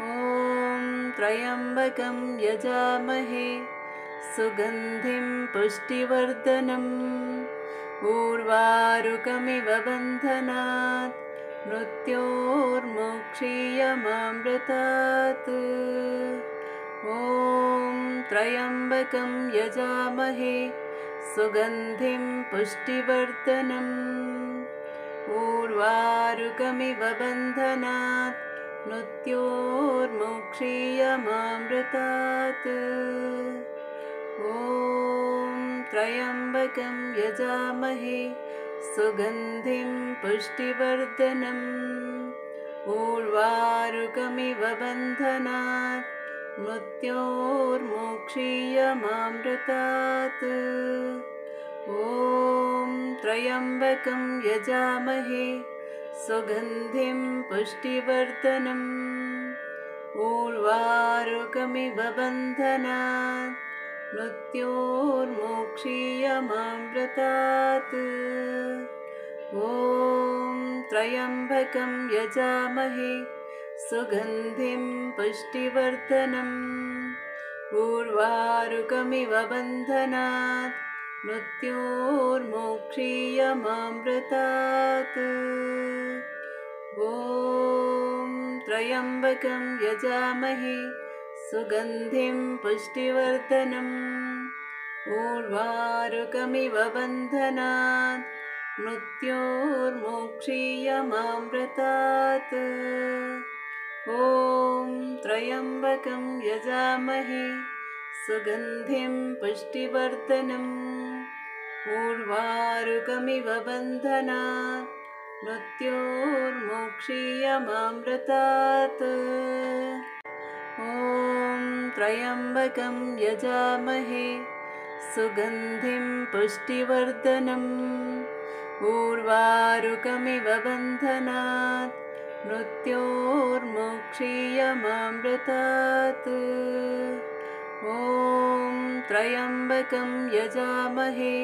ॐ त्र्यम्बकं यजामहे सुगन्धिं पुष्टिवर्धनम्। ऊर्वारुकमिव बन्धनात् मृत्योर्मोक्षीयमामृतात्। ॐ त्र्यम्बकं यजामहे सुगन्धिं पुष्टिवर्धनम्। ऊर्वारुकमिव बन्धनात् मृत्योर्मोक्षीयमामृतात्। ॐ त्र्यम्बकं यजामहे सुगन्धिं पुष्टिवर्धनम् ऊर्वारुकमिव बन्धनात् मृत्योर्मोक्षीयमामृतात्। ॐ त्र्यम्बकं यजामहे सुगन्धिं पुष्टिवर्धनम्। ऊर्वारुकमिव बन्धनात्। मृत्योर्मोक्षीयमामृतात् ॐ त्र्यम्बकं यजामहे। सुगन्धिं पुष्टिवर्धनम्। ऊर्वारुकमिव बन्धनात् मृत्योर्मोक्षीयमामृतात्। ॐ त्र्यम्बकं यजामहे सुगन्धिं पुष्टिवर्धनम् ऊर्वारुकमिव बन्धनात् मृत्योर्मोक्षीयमामृतात्। ॐ त्र्यम्बकं यजामहे सुगन्धिं पुष्टिवर्धनम् ऊर्वारुकमिव बन्धनात् मृत्योर्मोक्षीयमामृतात्। ॐ त्र्यम्बकं यजामहे सुगन्धिं पुष्टिवर्धनम्। ऊर्वारुकमिव बन्धनात् मृत्योर्मोक्षीयमामृतात्। ॐ त्र्यम्बकं यजामहे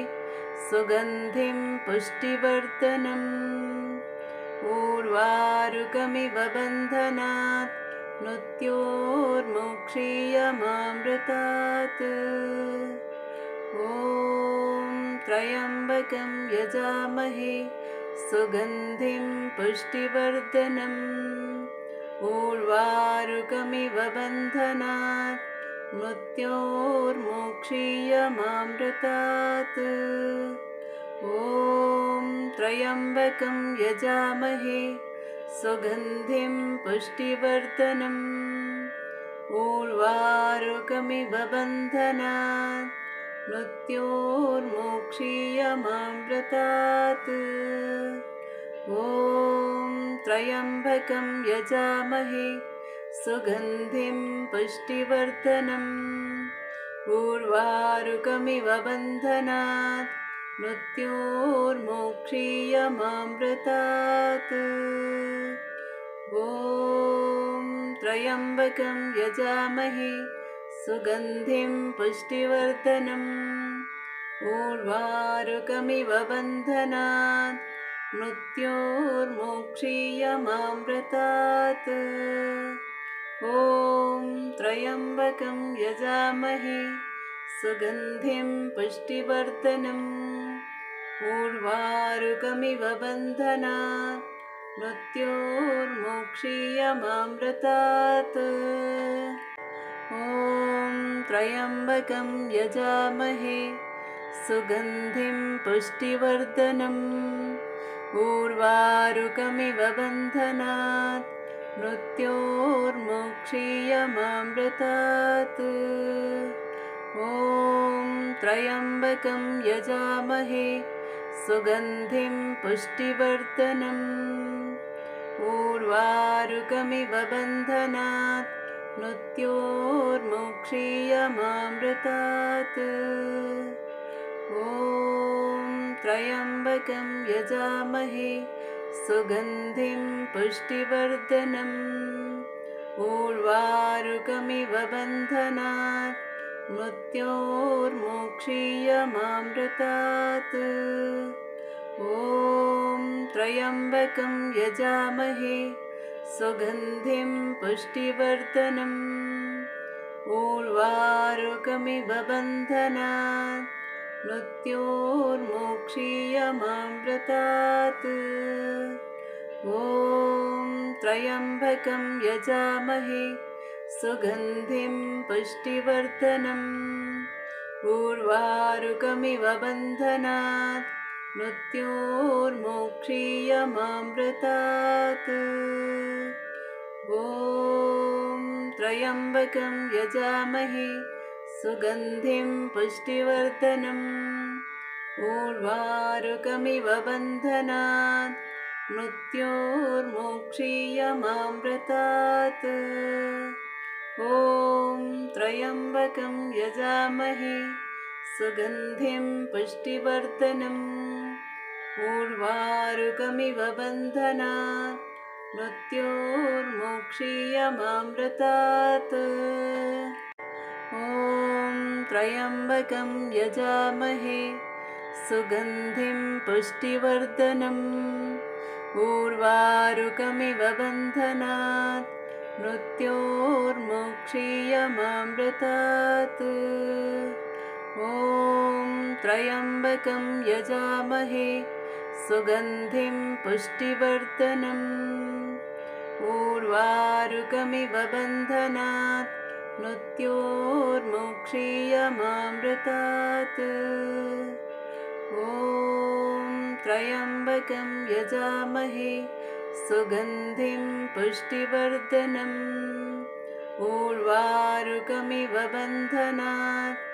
सुगन्धिं पुष्टिवर्धनम्। ऊर्वारुकमिव बन्धनात् मृत्योर्मोक्षीयमामृतात् ॐ त्र्यम्बकं यजामहे सुगन्धिं पुष्टिवर्धनम्। ऊर्वारुकमिव बन्धनात् मृत्योर्मोक्षीयमामृतात्। ॐ त्र्यम्बकं यजामहे सुगन्धिं पुष्टिवर्धनम्। ऊर्वारुकमिव बन्धनात् मृत्योर्मोक्षीयमामृतात्। ॐ त्र्यम्बकं यजामहे सुगन्धिं पुष्टिवर्धनम् ऊर्वारुकमिव बन्धनात् मृत्योर्मोक्षीयमामृतात्। ॐ त्र्यम्बकं यजामहे सुगन्धिं पुष्टिवर्धनम् ऊर्वारुकमिव बन्धनात् मृत्योर्मोक्षीयमामृतात् ॐ त्र्यम्बकं यजामहे सुगन्धिं पुष्टिवर्धनम् ऊर्वारुकमिव बन्धनात् मृत्योर्मोक्षीयमामृतात्। ॐ त्र्यम्बकं यजामहे सुगन्धिं पुष्टिवर्धनम् ऊर्वारुकमिव बन्धनात् मृत्योर्मोक्षीयमामृतात्। ॐ त्र्यम्बकं यजामहे सुगन्धिं पुष्टिवर्धनम्। ऊर्वारुकमिव बन्धनात् मृत्योर्मोक्षीयमामृतात्। ॐ त्र्यम्बकं यजामहे सुगन्धिं पुष्टिवर्धनम् ऊर्वारुकमिव बन्धनात् मृत्योर्मोक्षीयमामृतात्। ॐ त्र्यम्बकं यजामहे सुगन्धिं पुष्टिवर्धनम् ऊर्वारुकमिव बन्धनात् मृत्योर्मोक्षीयमामृतात् ॐ त्र्यम्बकं यजामहे सुगन्धिं पुष्टिवर्धनम् उर्वारुकमिव बन्धनात् मृत्योर्मोक्षीयमामृतात् ॐ त्र्यम्बकं यजामहे सुगन्धिं पुष्टिवर्धनम्। ऊर्वारुकमिव बन्धनात् मृत्योर्मोक्षीयमामृतात्। ॐ त्र्यम्बकं यजामहे सुगन्धिं पुष्टिवर्धनम्। ऊर्वारुकमिव बन्धनात् मृत्योर्मोक्षीयमामृतात् त्र्यम्बकं यजामहे सुगन्धिं पुष्टिवर्धनम्। ऊर्वारुकमिव बन्धनात् मृत्योर्मोक्षीयमामृतात्। ॐ त्र्यम्बकं यजामहे सुगन्धिं पुष्टिवर्धनम्। ऊर्वारुकमिव बन्धनात् मृत्योर्मोक्षीयमामृतात् ॐ त्र्यम्बकं यजामहे सुगन्धिं पुष्टिवर्धनम्। ऊर्वारुकमिव बन्धनात्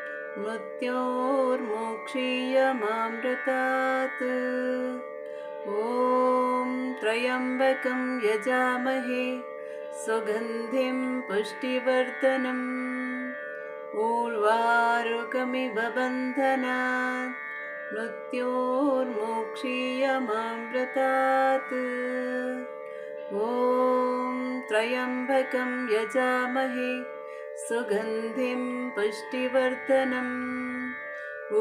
मृत्योर्मोक्षीयमामृतात् ॐ त्र्यम्बकं यजामहे सुगन्धिं पुष्टिवर्धनम् ऊर्वारुकमिव बन्धनात् मृत्योर्मोक्षीयमामृतात् ॐ त्र्यम्बकं यजामहे सुगन्धिं पुष्टिवर्धनम्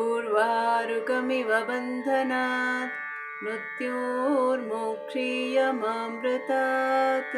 ऊर्वारुकमिव बन्धनात् मृत्योर्मोक्षीयमामृतात्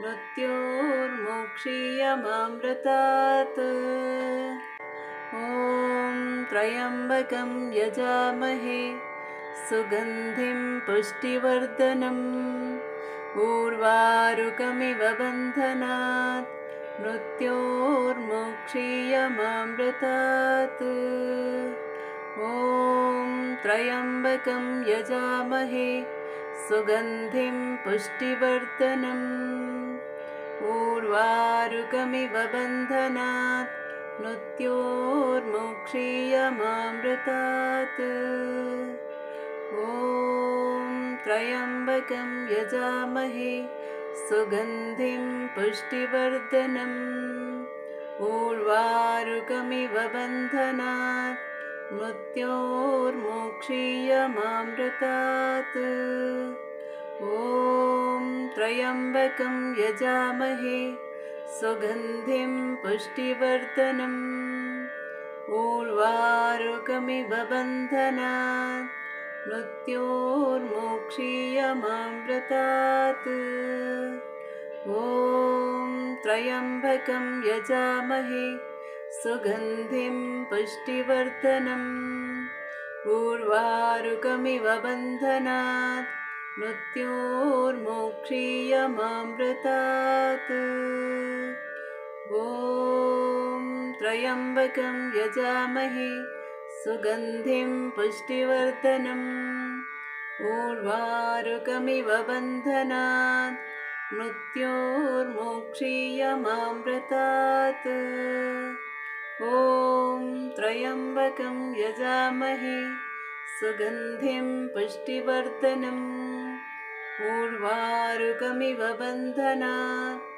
मृत्योर्मोक्षीयमामृतात्। ॐ त्र्यम्बकं यजामहे सुगन्धिं पुष्टिवर्धनम् ऊर्वारुकमिव बन्धनात् मृत्योर्मोक्षीयमामृतात्। ॐ त्र्यम्बकं यजामहे सुगन्धिं पुष्टिवर्धनम्। ऊर्वारुकमिव बन्धनात् मृत्योर्मोक्षीयमामृतात् ॐ त्र्यम्बकं यजामहे सुगन्धिं पुष्टिवर्धनम्। ऊर्वारुकमिव बन्धनात् मृत्योर्मोक्षीयमामृतात्। ॐ त्र्यम्बकं यजामहे सुगन्धिं पुष्टिवर्धनम्। ऊर्वारुकमिव बन्धनात् मृत्योर्मोक्षीयमामृतात्। ॐ त्र्यम्बकं यजामहे सुगन्धिं पुष्टिवर्धनम् ऊर्वारुकमिव बन्धनात् मृत्योर्मोक्षीयमामृतात्। ॐ त्र्यम्बकं यजामहे सुगन्धिं पुष्टिवर्धनम् ऊर्वारुकमिव बन्धनात् मृत्योर्मोक्षीयमामृतात् ॐ त्र्यम्बकं यजामहे सुगन्धिं पुष्टिवर्धनम् ऊर्वारुकमिव बन्धनात्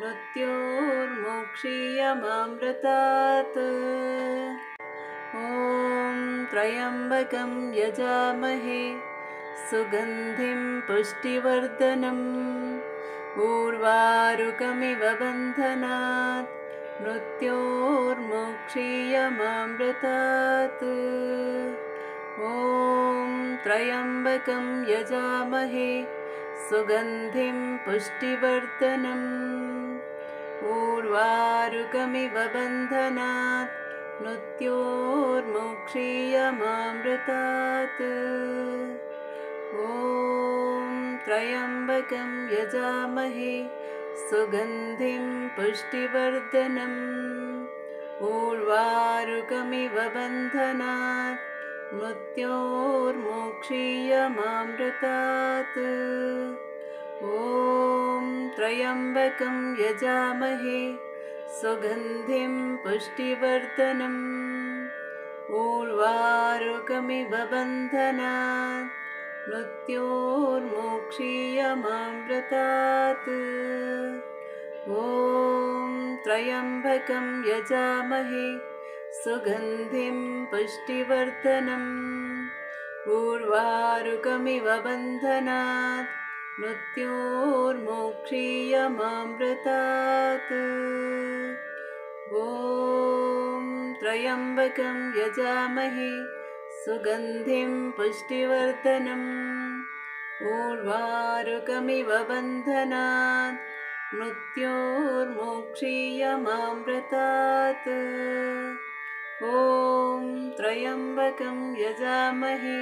मृत्योर्मोक्षीयमामृतात्। ॐ त्र्यम्बकं यजामहे सुगन्धिं पुष्टिवर्धनम् ऊर्वारुकमिव बन्धनात् मृत्योर्मोक्षीयमामृतात्। ॐ त्र्यम्बकं यजामहे सुगन्धिं पुष्टिवर्धनम्। ऊर्वारुकमिव बन्धनात् मृत्योर्मोक्षीयमामृतात्। ॐ त्र्यम्बकं यजामहे सुगन्धिं पुष्टिवर्धनम् ऊर्वारुकमिव बन्धनात् मृत्योर्मोक्षीयमामृतात्। ॐ त्र्यम्बकं यजामहे सुगन्धिं पुष्टिवर्धनम् ऊर्वारुकमिव बन्धनात् मृत्योर्मोक्षीयमामृतात्। ॐ त्र्यम्बकं यजामहे सुगन्धिं पुष्टिवर्धनम्। ऊर्वारुकमिव बन्धनात् मृत्योर्मोक्षीयमामृतात्। ॐ त्र्यम्बकं यजामहे सुगन्धिं पुष्टिवर्धनम्। ऊर्वारुकमिव बन्धनात् मृत्योर्मोक्षीयमामृतात्। ॐ त्र्यम्बकं यजामहे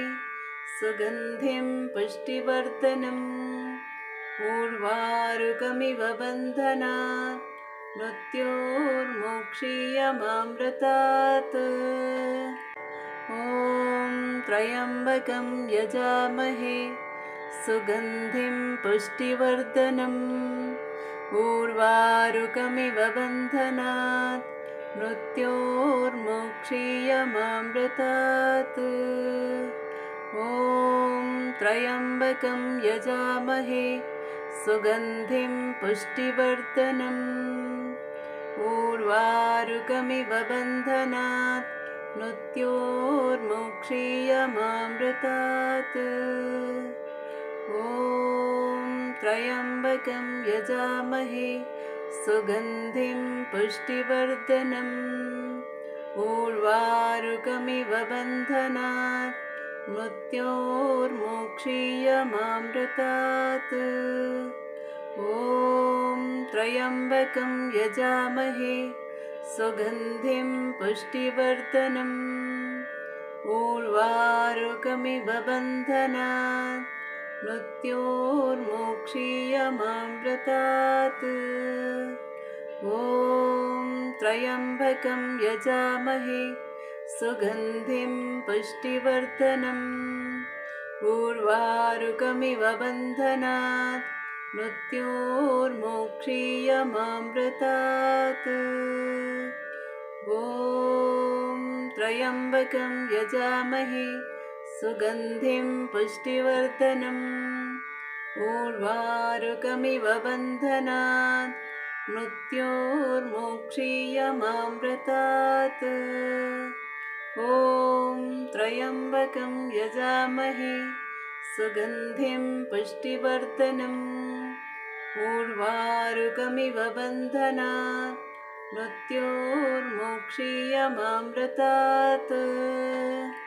सुगन्धिं पुष्टिवर्धनम्। ऊर्वारुकमिव बन्धनात् मृत्योर्मोक्षीयमामृतात्। ॐ त्र्यम्बकं यजामहे सुगन्धिं पुष्टिवर्धनम्। ऊर्वारुकमिव बन्धनात् मृत्योर्मोक्षीयमामृतात्। ॐ त्र्यम्बकं यजामहे सुगन्धिं पुष्टिवर्धनम्। ऊर्वारुकमिव बन्धनात् मृत्योर्मोक्षीयमामृतात् ॐ त्र्यम्बकं यजामहे सुगन्धिं पुष्टिवर्धनम्। ऊर्वारुकमिव बन्धनात् मृत्योर्मोक्षीयमामृतात् ॐ त्र्यम्बकं यजामहे सुगन्धिं पुष्टिवर्धनम् ऊर्वारुकमिव बन्धनात् मृत्योर्मोक्षीयमामृतात् ॐ त्र्यम्बकं यजामहे सुगन्धिं पुष्टिवर्धनम् ऊर्वारुकमिव बन्धनात् मृत्योर्मोक्षीयमामृतात्। ॐ त्र्यम्बकं यजामहे सुगन्धिं पुष्टिवर्धनम् ऊर्वारुकमिव बन्धनात् मृत्योर्मोक्षीयमामृतात्। ॐ त्र्यम्बकं यजामहे सुगन्धिं पुष्टिवर्धनम् पूर्वारुकमिव बन्धनात् मृत्योर्मोक्षीयमामृतात्।